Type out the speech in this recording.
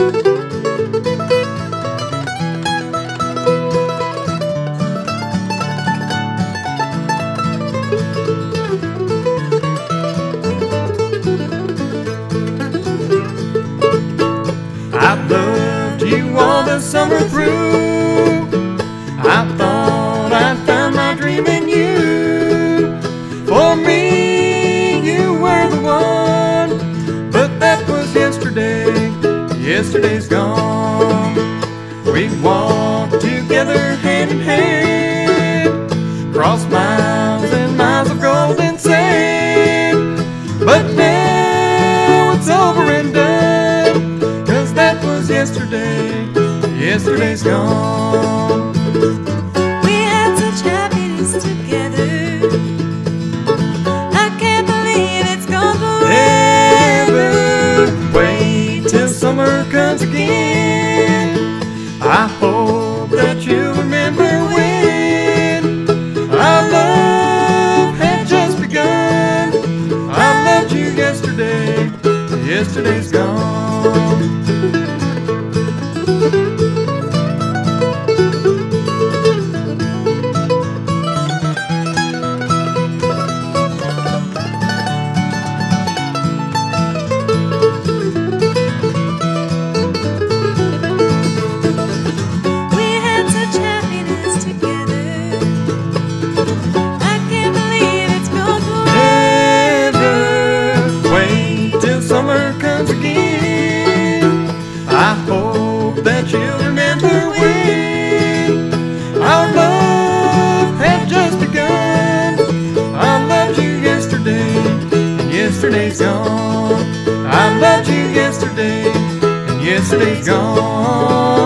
I've loved you all the summer through. Yesterday's gone. We walked together hand in hand. cross miles and miles of golden sand. But now it's over and done. Cause that was yesterday. Yesterday's gone. We had such happiness together. I can't believe it's gone forever. Ever wait till summer comes again. Yesterday, and yesterday's gone.